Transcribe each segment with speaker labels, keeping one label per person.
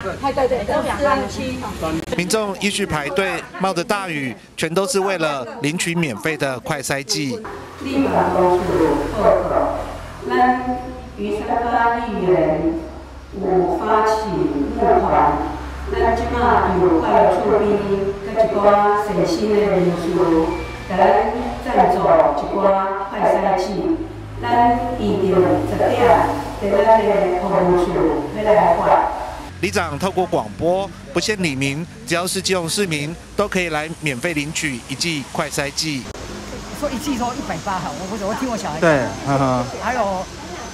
Speaker 1: 对对对，都两万七。
Speaker 2: 民众依序排队，冒着大雨，全都是为了领取免费的快筛剂。
Speaker 3: 立马公布报告，咱于三八议员有发起募款，咱即马有快乐出兵，甲一寡善心的人士，甲咱赞助一寡快筛剂，咱预定十点在咱的服务处要来发。
Speaker 2: 里长透过广播，不限里民，只要是基隆市民，都可以来免费领取一剂快筛剂。
Speaker 4: 说一剂说一百八哈，我不是我听我小孩
Speaker 5: 对，哈哈，
Speaker 4: 还有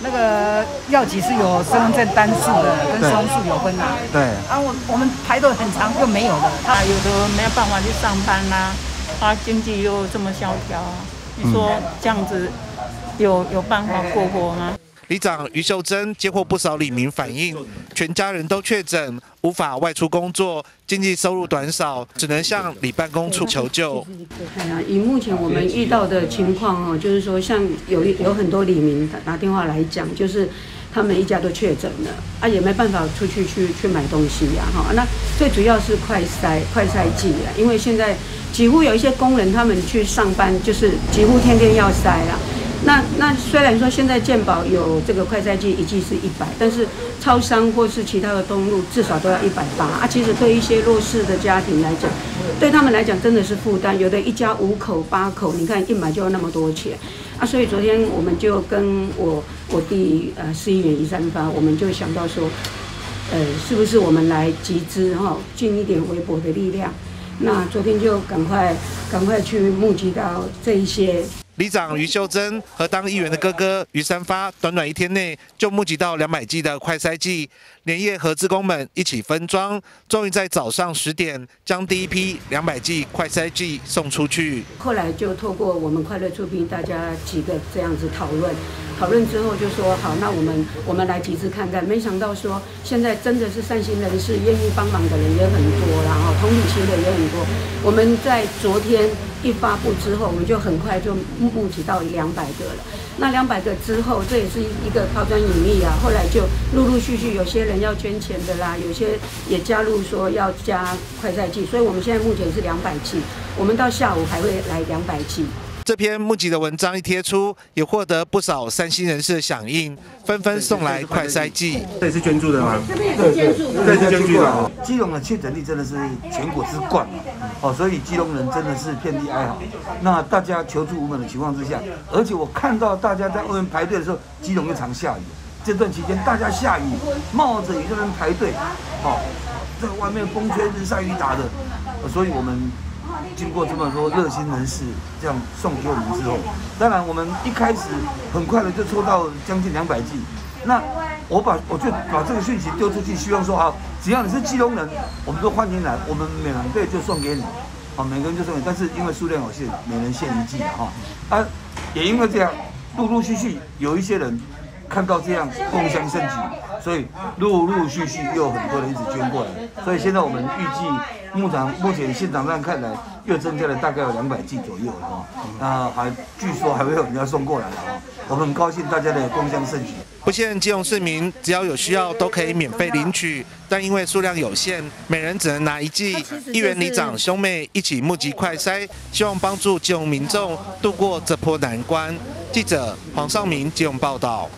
Speaker 4: 那个药剂是有身份证单数的，跟双数有分呐。
Speaker 5: 对，
Speaker 4: 啊，我我们排队很长，又没有的。
Speaker 6: 他有的没有办法去上班啦、他经济又这么萧条啊，你说这样子有有办法过活吗？
Speaker 2: 里长于秀珍接获不少里民反映，全家人都确诊，无法外出工作，经济收入短少，只能向里办公处求救。
Speaker 3: 以目前我们遇到的情况哦，就是说，像有有很多里民打打电话来讲，就是他们一家都确诊了，啊，也没办法出去去去买东西呀，哈。那最主要是快筛快筛剂啊，因为现在几乎有一些工人他们去上班，就是几乎天天要筛啦。那那虽然说现在健保有这个快筛剂一剂是一百，但是超商或是其他的东路至少都要一百八啊。其实对一些弱势的家庭来讲，对他们来讲真的是负担。有的一家五口八口，你看一买就要那么多钱啊。所以昨天我们就跟我我弟呃市议员一三八，我们就想到说，呃，是不是我们来集资哈，尽一点微薄的力量。那昨天就赶快赶快去募集到这一些。
Speaker 2: 里长于秀珍和当议员的哥哥于三发，短短一天内就募集到两百剂的快筛剂，连夜和职工们一起分装，终于在早上十点将第一批两百剂快筛剂送出去。
Speaker 3: 后来就透过我们快乐出兵，大家几个这样子讨论，讨论之后就说好，那我们我们来集资看看。没想到说现在真的是善心人士，愿意帮忙的人也很多，然后同理心的也很多。我们在昨天一发布之后，我们就很快就募集到两百个了。那两百个之后，这也是一个抛砖引玉啊。后来就陆陆续续有些人要捐钱的啦，有些也加入说要加快赛季，所以我们现在目前是两百剂，我们到下午还会来两百剂。
Speaker 2: 这篇募集的文章一贴出，也获得不少三星人士的响应，纷纷送来快筛剂。
Speaker 5: 这也是捐助的吗？
Speaker 1: 这边也是建筑，
Speaker 5: 这是捐助的哦。基隆的确诊率真的是全国之冠嘛，哦，所以基隆人真的是遍地哀嚎。那大家求助无门的情况之下，而且我看到大家在外面排队的时候，基隆又常下雨。这段期间大家下雨，冒着雨在那边排队，哦，在外面风吹日晒雨打的，呃所以我们经过这么多热心人士这样送给我们之后，当然我们一开始很快的就抽到将近两百剂。那我把我就把这个讯息丢出去，希望说好，只要你是基隆人，我们都欢迎来，我们免费就送给你，好，每个人就送你。但是因为数量有限，每人限一剂哈。啊，也因为这样，陆陆续续有一些人看到这样共襄盛举，所以陆陆续续又有很多人一直捐过来，所以现在我们预计牧场目前现场上看来又增加了大概有两百剂左右了哈。那还据说还会有人要送过来了哈。我们很高兴大家的共襄盛举。
Speaker 2: 不限基隆市民，只要有需要都可以免费领取，但因为数量有限，每人只能拿一剂。议员里长兄妹一起募集快筛，希望帮助基隆民众度过这波难关。记者黄尚明基隆报道。